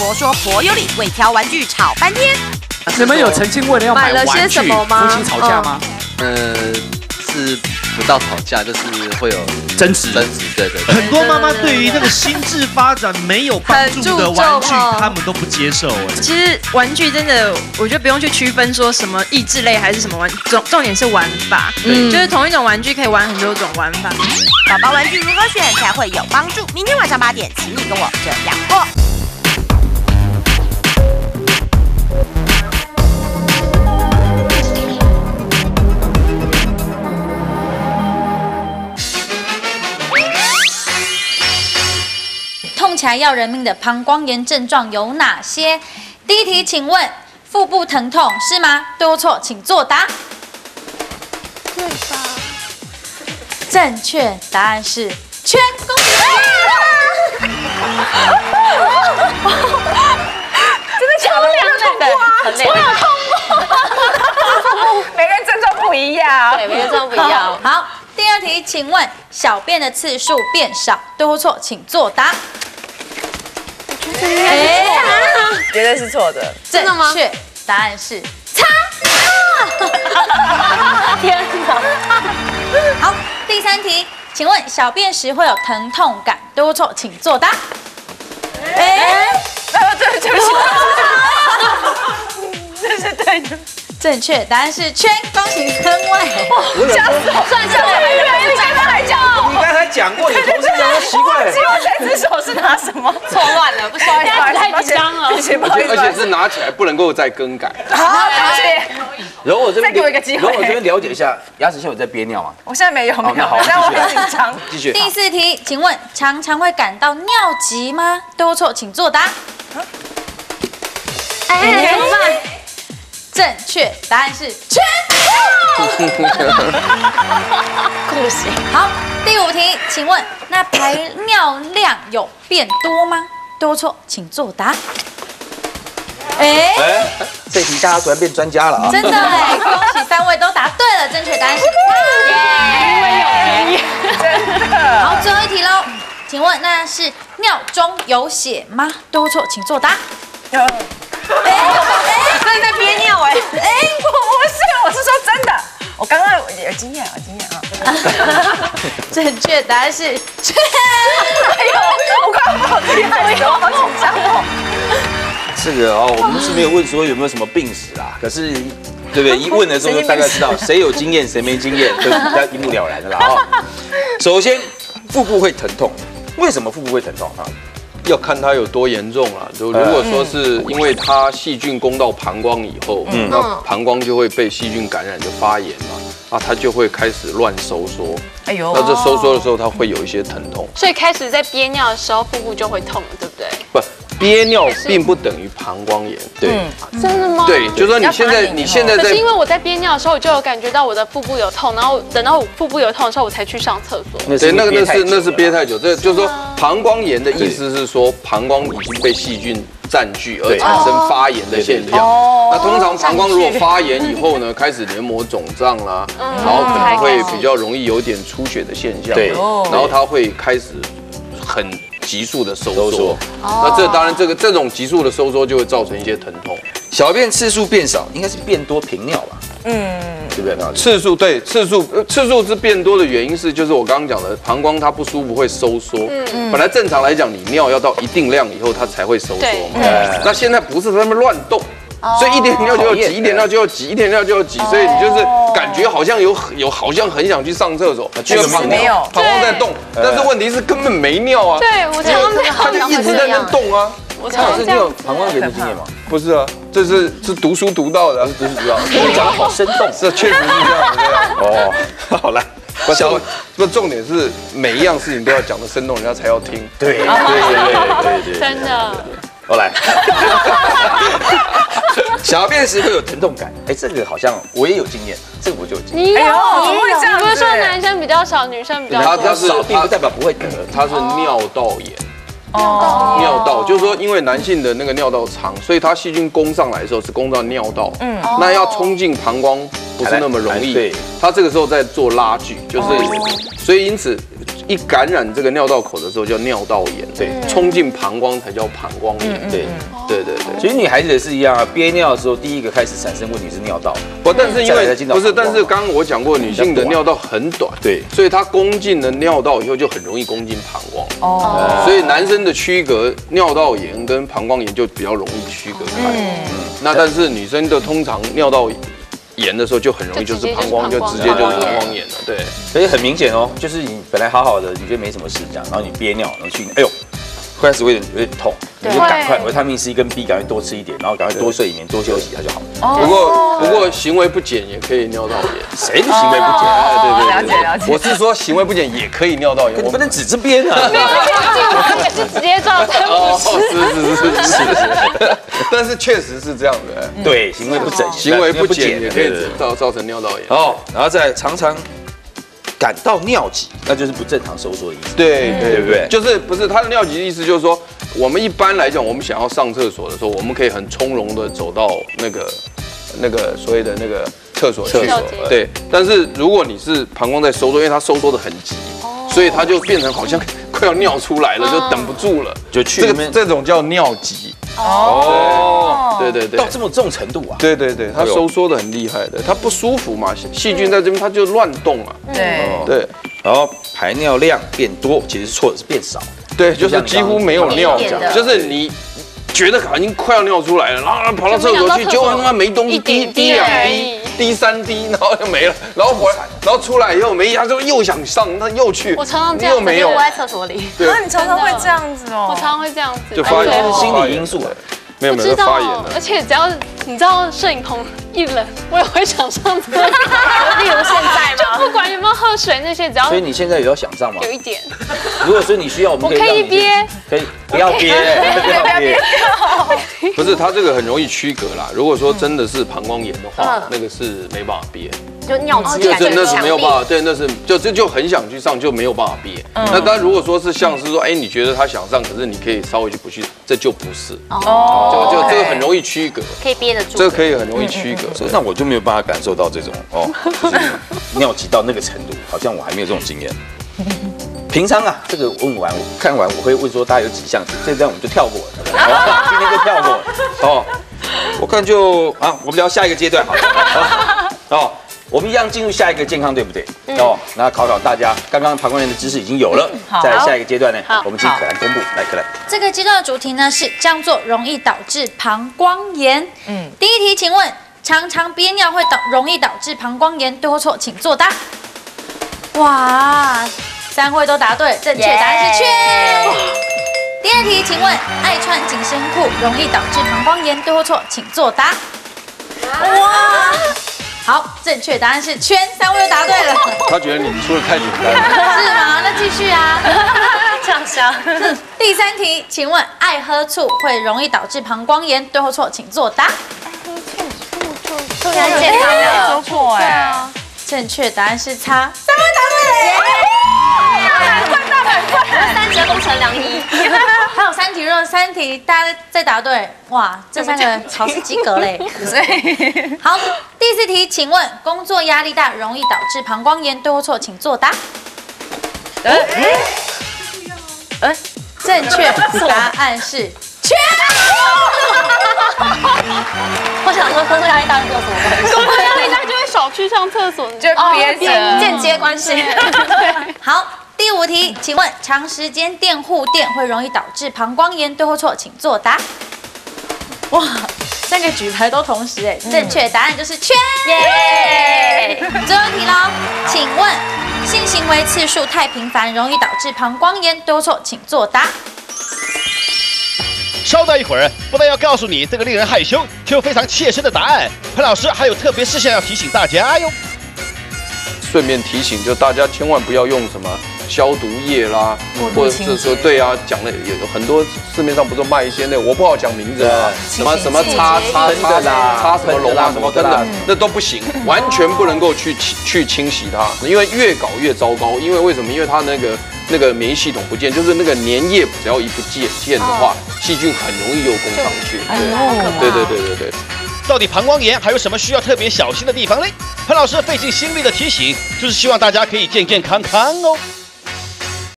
婆说婆有理，为挑玩具吵翻天。你们有曾经为了要买买了些，什么吗夫妻吵架吗？呃，是不到吵架，就是会有争执争执，对对对。很多妈妈对于那个心智发展没有帮助的玩具他们都不接受哎。其实玩具真的，我觉得不用去区分说什么益智类还是什么玩，重重点是玩法，嗯就是同一种玩具可以玩很多种玩法。宝宝玩具如何选才会有帮助？明天晚上八点，请你跟我这样做。起来要人命的膀胱炎症状有哪些？第一题，请问腹部疼痛是吗？对或错，请作答。对吧？正确答案是圈，恭喜！超凉的，很累。我有痛过。每个人症状不一样。对，每个人症状不一样。好，第二题，请问小便的次数变少，对或错，请作答。绝对是错的。正确答案是擦。天哪！好，第三题，请问小便时会有疼痛感，对或错，请作答。哎，呃，对，对不起，这是对的。正确答案是圈，恭喜坑位。算算了，你刚刚还讲，你刚才讲过，你同事讲的奇怪了这只手是拿什么？错乱了，不说太紧张了而且是拿起来不能够再更改。好，对不起，然后我这边再给我一个机会然后我这边了解一下，牙齿现在有在憋尿吗？我现在没有没有好那好，但我很紧张。继续。第四题，请问常常会感到尿急吗？对或错，请作答。哎，怎么办？正确答案是全部。恭喜！好，第五题，请问那排尿量有变多吗？对或错，请作答。哎，哎，这题大家突然变专家了啊！真的哎，恭喜三位都答对了，正确答案是擦。好，最后一题喽，请问那是尿中有血吗？对或错，请作答。真的在憋尿哎！哎，我不是，我是说真的，我刚刚有经验，有经验啊。正确答案是圈。哎呦，我快要不好厉害了，我好紧张哦。这个哦，我们是没有问说有没有什么病史啦，可是对不对？一问的时候就大概知道谁有经验，谁没经验，就比较一目了然的啦哦。首先，腹部会疼痛，为什么腹部会疼痛啊？要看它有多严重啊。就如果说是因为它细菌攻到膀胱以后，嗯那膀胱就会被细菌感染，就发炎嘛，啊，它就会开始乱收缩。哎呦那这收缩的时候，它会有一些疼痛。所以开始在憋尿的时候，腹部就会痛，对不对？不，憋尿并不等于膀胱炎。对。真的吗？对，就是说你现在你现在在可是因为我在憋尿的时候，我就有感觉到我的腹部有痛，然后等到我腹部有痛的时候，我才去上厕所。那对，那个那是那是憋憋太久，这就是说膀胱炎的意思是说膀胱已经被细菌占据而产生发炎的现象。那通常膀胱如果发炎以后呢，开始黏膜肿胀啦，然后可能会比较容易有点出血的现象，对。然后它会开始很急速的收缩。那这当然这个这种急速的收缩就会造成一些疼痛。小便次数变少，应该是变多频尿吧？嗯，对不对？次数对次数呃次数是变多的原因是，就是我刚刚讲的，膀胱它不舒服会收缩。嗯嗯，本来正常来讲，你尿要到一定量以后，它才会收缩对嘛。那现在不是在那边乱动。所以一点尿就要挤，一点尿就要挤，一点尿就要挤，所以你就是感觉好像有有好像很想去上厕所，确实膀没有。膀胱在动，但是问题是根本没尿啊，对我常常在它就一直在那动啊。我蔡老师，你有膀胱炎的经验吗？不是啊，这是是读书读到的啊，不是知道，你讲的。好生动。这确实是这样的。哦，好来，小不重点是每一样事情都要讲的生动，人家才要听。对对对对对对，真的。我来。小便时会有疼痛感，哎，这个好像我也有经验，这个我就有经验。你有，哎呦怎么会这样不是说男生比较少，女生比较多？他少并不代表不会得。他是尿道炎。哦，尿道就是说，因为男性的那个尿道长，所以它细菌攻上来的时候是攻到尿道，嗯，那要冲进膀胱不是那么容易，对，它这个时候在做拉锯，就是，所以因此一感染这个尿道口的时候叫尿道炎，对冲进膀胱才叫膀胱炎。对，对对对。其实女孩子也是一样啊，憋尿的时候，第一个开始产生问题是尿道。不，但是因为再来才进到不是，但是刚刚我讲过，女性的尿道很短，对所以她攻进了尿道以后就很容易攻进膀胱。哦，所以男生的区隔尿道炎跟膀胱炎就比较容易区隔开。嗯那但是女生的通常尿道炎的时候就很容易就是膀胱就直接就是膀胱炎了。对，所以很明显哦，就是你本来好好的，你觉得没什么事这样，然后你憋尿，然后去，哎呦，开始会有点有点痛，你就赶快维他命 C 跟 B 赶快多吃一点，然后赶快多睡一眠，多休息，它就好了。不过不过行为不检也可以尿道炎。谁的行为不检？哎，对对对对了解了解我是说行为不检也可以尿道炎。我不能指这边啊！也是直接照在哦，是是是是是，但是确实是这样的，对，行为不整，行为不检也可以造造成尿道炎。哦，然后再常常感到尿急，那就是不正常收缩的意思。对对对不对就是不是他的尿急的意思，就是说我们一般来讲，我们想要上厕所的时候，我们可以很从容的走到那个那个所谓的那个厕所去厕所。对，但是如果你是膀胱在收缩，因为它收缩的很急，所以它就变成好像快要尿出来了，就等不住了。就去这个这种叫尿急。哦，对对对到。这么这种程度啊？对对对，它收缩的很厉害的，它不舒服嘛，细菌在这边它就乱动啊。对，对然后排尿量变多，其实错的是变少。对，就是几乎没有尿一点的，就是你觉得好像快要尿出来了，然后跑到厕所去，结果他妈没东西，滴滴两滴，滴三滴，然后就没了，然后回来，然后出来以后没压，就又想上，那又去，我常常这样子，又没有。我，在厕所里，对。啊，你常常会这样子哦，我常常会这样子，就发而且炎，这是心理因素啊。没有没有知道发炎了而。且只要你知道摄影棚一冷，我也会想上厕所。例如现在就？不管有没有喝水那些，只要所以你现在有要想上吗有？一点，如果说你需要，我们可以憋，可以不要憋，不要憋。不是，它这个很容易区隔啦。如果说真的是膀胱炎的话嗯，那个是没办法憋，就尿急感觉就是那是没有办法，对，那是就这就很想去上，就没有办法憋。那当然，如果说是像是说，哎，你觉得他想上，可是你可以稍微就不去，这就不是，哦就就这个很容易区隔，可以憋得住。这个可以很容易区隔。这那我就没有办法感受到这种哦，就是尿急到那个程度，好像我还没有这种经验。平常啊，这个问完我看完，我会问说大家有几项题，这这样我们就跳过了，好今天就跳过了。哦，我看就啊，我们聊下一个阶段好哦我们一样进入下一个健康，对不对？哦，那考考大家，刚刚膀胱炎的知识已经有了，好在下一个阶段呢好，我们请可兰公布，来可兰。这个阶段的主题呢是这样做容易导致膀胱炎。嗯嗯，第一题，请问常常憋尿会导容易导致膀胱炎，对或错？请作答。哇，三位都答对，正确答案是确。第二题，请问爱穿紧身裤容易导致膀胱炎，对或错？请作答。哇，好，正确答案是圈，三位都答对了，他觉得你出的太简单了。是吗？那继续啊。畅销，第三题，请问爱喝醋会容易导致膀胱炎，对或错？请作答。这个很简单的。说错哎，正确答案是叉，三位答对了。三折工程良医，还有三题，如果三题大家再答对，哇，这三个考试及格嘞。所以好，第四题，请问工作压力大容易导致膀胱炎，对或错？请作答。哎，正确答案是缺。我想说工作压力大跟这有什么关系？工作压力大就会少去上厕所，就憋着。间接关系。好，第五题，请问长时间垫护垫会容易导致膀胱炎，对或错？请作答。哇，三个举牌都同时哎，正确答案就是圈。耶！最后一题喽，请问性行为次数太频繁容易导致膀胱炎，对或错？请作答。稍等一会儿，不但要告诉你这个令人害羞却又非常切身的答案，潘老师还有特别事项要提醒大家哟。顺便提醒，就大家千万不要用什么消毒液啦，或者是说对啊，讲的有有很多市面上不是卖一些那我不好讲名字啊，什么什么擦擦擦的啦擦什么龙啊什么的啦等等，那都不行，完全不能够去清去清洗它，因为越搞越糟糕。因为为什么？因为它那个那个免疫系统不见，就是那个粘液只要一不见见的话，细菌很容易又攻上去。对对对对对对。到底膀胱炎还有什么需要特别小心的地方嘞？潘老师费尽心力的提醒，就是希望大家可以健健康康哦。